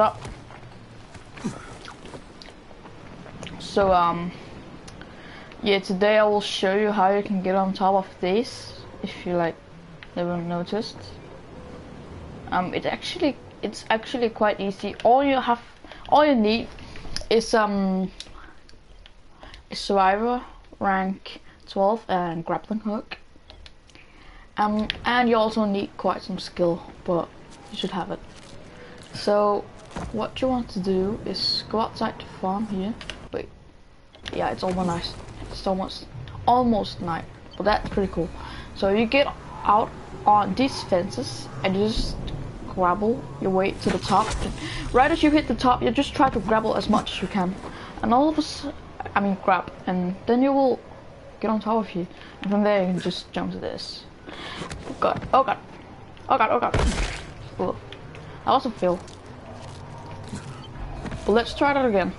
up? So, um, yeah, today I will show you how you can get on top of this, if you like never noticed. Um, it actually, it's actually quite easy. All you have, all you need is, um, survivor rank 12 and grappling hook. Um, and you also need quite some skill, but you should have it. So, what you want to do is go outside to farm here. Wait, yeah, it's almost nice. It's almost, almost night, but that's pretty cool. So you get out on these fences and you just grapple your way to the top. Right as you hit the top, you just try to grapple as much as you can, and all of us, I mean grab, and then you will get on top of you, and from there you can just jump to this. Oh god, oh god, oh god, oh god. Ugh. I also failed. But let's try that again.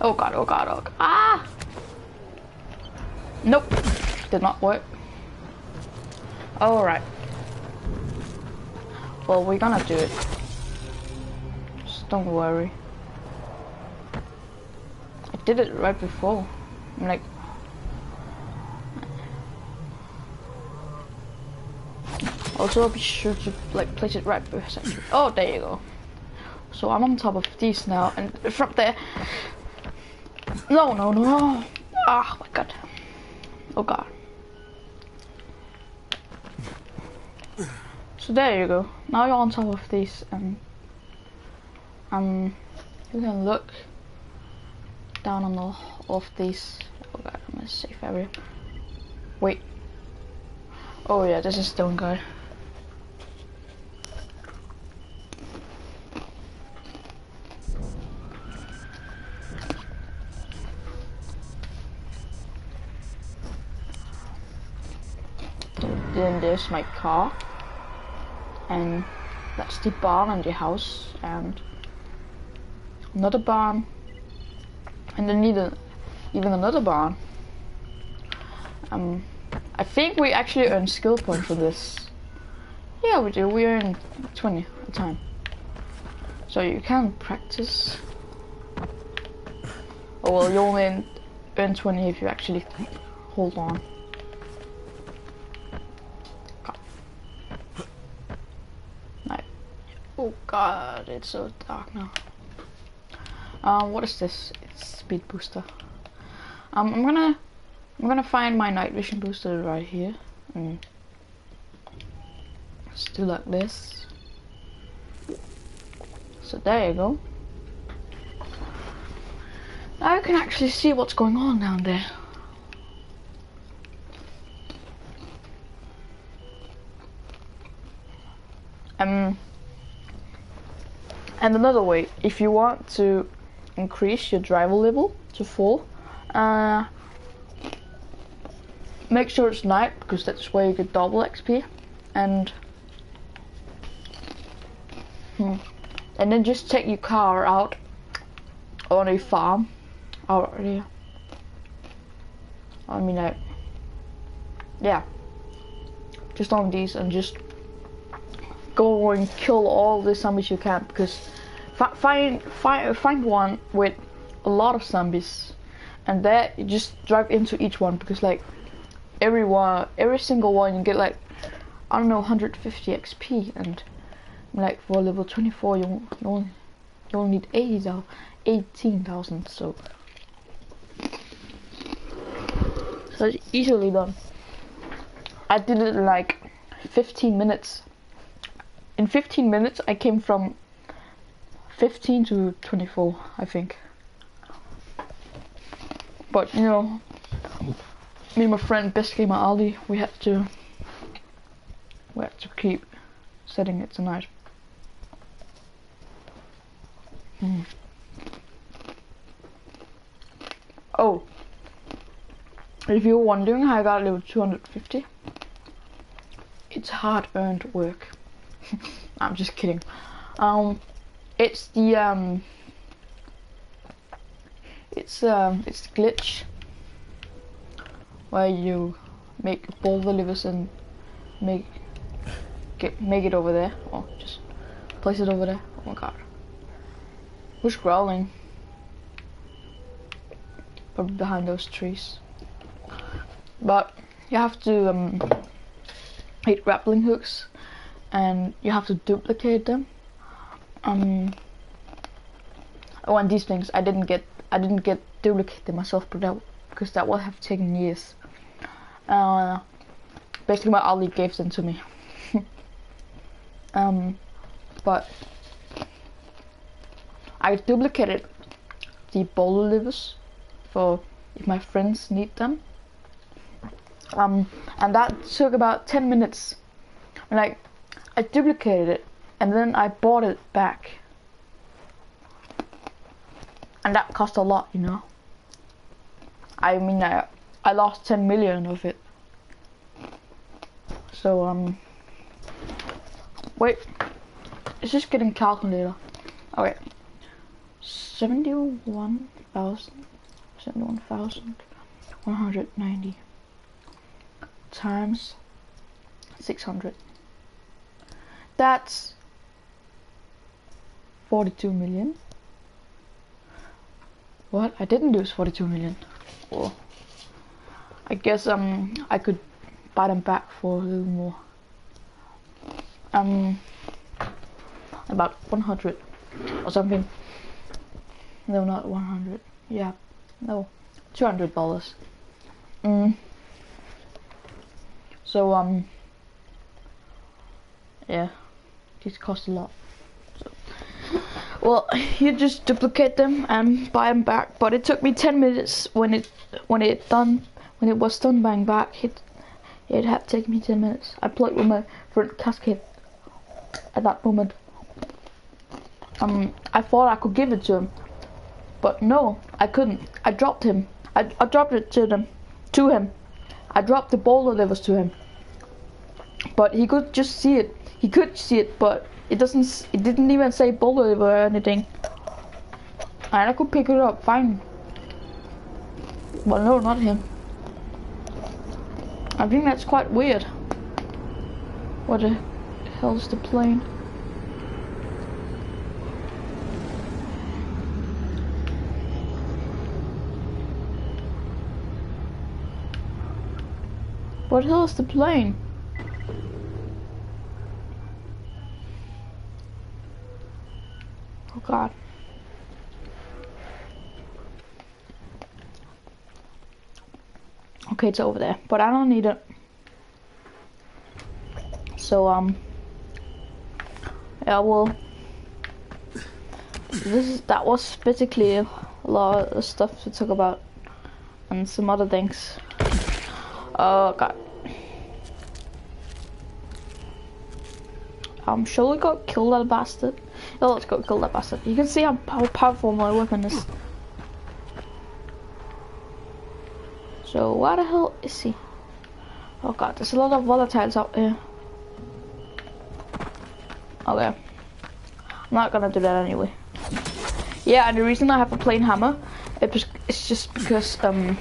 Oh god, oh god, oh god. Ah! Nope. Did not work. Alright. Well, we're gonna do it. Just don't worry. I did it right before. I'm like... Also, be sure to like place it right beside Oh, there you go. So I'm on top of these now, and from there... No, no, no. Ah, oh, my god. Oh god. So there you go. Now you're on top of these and um you can look down on all of these. Oh god, I'm in a safe area. Wait. Oh yeah, this is stone guy. Then there's my car. And that's the barn and the house and another barn. And then need even another barn. Um, I think we actually earn skill points for this. Yeah, we do. We earn 20 a time. So you can practice. Oh well, you only earn 20 if you actually hold on. Oh god, it's so dark now. Um, what is this? It's speed booster. Um, I'm gonna, I'm gonna find my night vision booster right here, and let's do like this. So there you go. Now you can actually see what's going on down there. Um, and another way, if you want to increase your driver level to 4, uh, make sure it's night because that's where you get double XP. And hmm, and then just take your car out on a farm out here. I mean, like, yeah, just on these and just go and kill all the zombies you can because find find find one with a lot of zombies and there you just drive into each one because like every one every single one you get like I don't know 150 XP and like for level 24 you, you only you only need 80 18,000 so so it's easily done. I did it in like 15 minutes in 15 minutes I came from 15 to 24 I think. But you know me and my friend Best Gamer Ali we had to we had to keep setting it tonight. Hmm. oh. If you're wondering how I got level 250 it's hard earned work I'm just kidding. Um, it's the um, it's um, it's the glitch where you make boulder livers and make get make it over there. Or just place it over there. Oh my god. Who's growling? Probably behind those trees. But you have to um, hit grappling hooks and you have to duplicate them. Um, oh, and these things I didn't get. I didn't get duplicated myself, but that because that would have taken years. Uh, basically, my Ali gave them to me. um, but I duplicated the boulder livers for if my friends need them. Um, and that took about 10 minutes. Like, I duplicated it and then I bought it back. And that cost a lot, you know. I mean, I, I lost 10 million of it. So, um, wait, is this getting calculator? Okay, 71,000, 71,190 times 600. That's 42 million. What? I didn't lose 42 million. Well, I guess um I could buy them back for a little more. Um, about 100 or something. No, not 100. Yeah, no, 200 dollars. Mm. So um, yeah, these cost a lot. So. Well, you just duplicate them and buy them back. But it took me 10 minutes when it when it done when it was done buying back. It it had taken me 10 minutes. I played with my friend Cascade at that moment. Um, I thought I could give it to him, but no, I couldn't. I dropped him. I, I dropped it to them, to him. I dropped the ball that was to him, but he could just see it. He could see it, but it doesn't. It didn't even say bullet or anything. And I could pick it up fine. But no, not him. I think that's quite weird. What the hell's the plane? What the hell is the plane? God. Okay, it's over there, but I don't need it. So, um, yeah, well, this is, that was basically a lot of stuff to talk about, and some other things. Oh, God. I'm sure we go kill that bastard? Oh, let's go kill that bastard. You can see how, how powerful my weapon is. So, where the hell is he? Oh god, there's a lot of volatiles out here. Okay. I'm not gonna do that anyway. Yeah, and the reason I have a plain hammer, it's just because, um,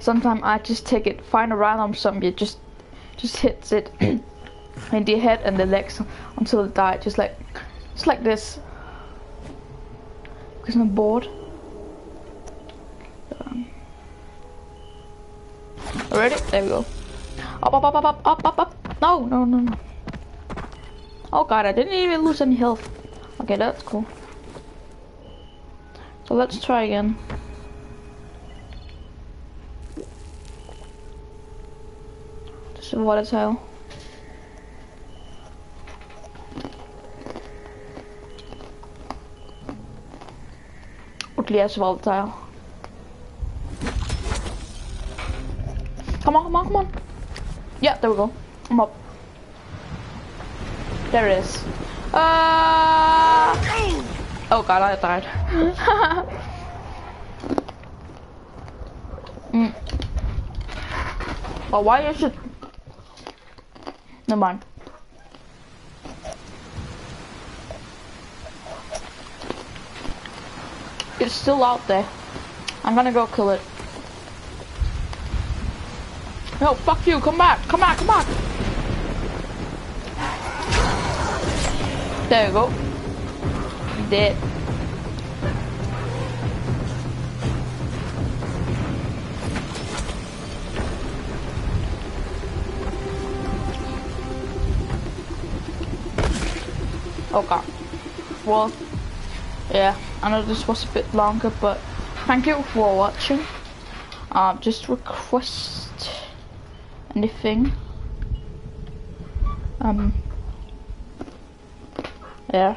sometimes I just take it, find a random zombie, just, just hits it. in the head and the legs until it died, just like, just like this. Because I'm bored. Um, ready? There we go. Up, up, up, up, up, up, up, up. No, no, no, no. Oh god, I didn't even lose any health. Okay, that's cool. So let's try again. This is volatile. As volatile. Come on, come on, come on. Yeah, there we go. I'm up. There it is. Uh... Oh god, I died. mm. Oh, why is it? Never mind. It's still out there. I'm gonna go kill it. No, fuck you, come back, come back, come back! There you go. Dead. Oh, okay. Well, yeah, I know this was a bit longer, but thank you for watching. Um, just request anything. Um, yeah.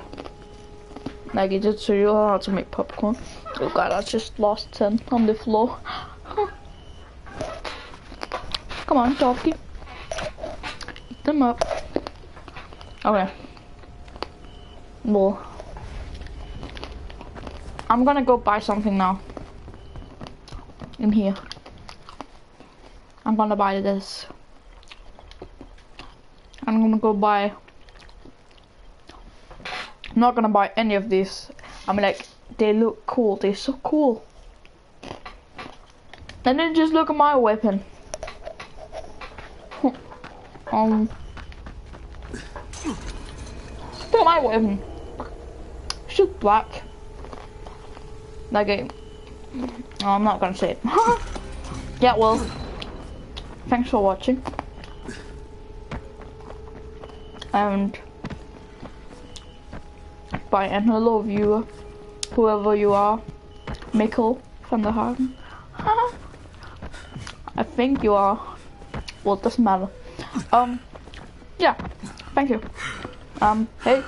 Like I did show you how to make popcorn. Oh god, I just lost 10 on the floor. Come on, doggy. Eat them up. Okay. Well, I'm gonna go buy something now. In here. I'm gonna buy this. I'm gonna go buy. I'm not gonna buy any of these. I mean, like, they look cool. They're so cool. And then just look at my weapon. um. Look at my weapon. Shoot black. That game. Oh, I'm not gonna say it. yeah, well, thanks for watching. And bye and hello viewer, whoever you are, Mikkel from the Hagen. I think you are. Well, it doesn't matter. Um, yeah, thank you. Um, hey.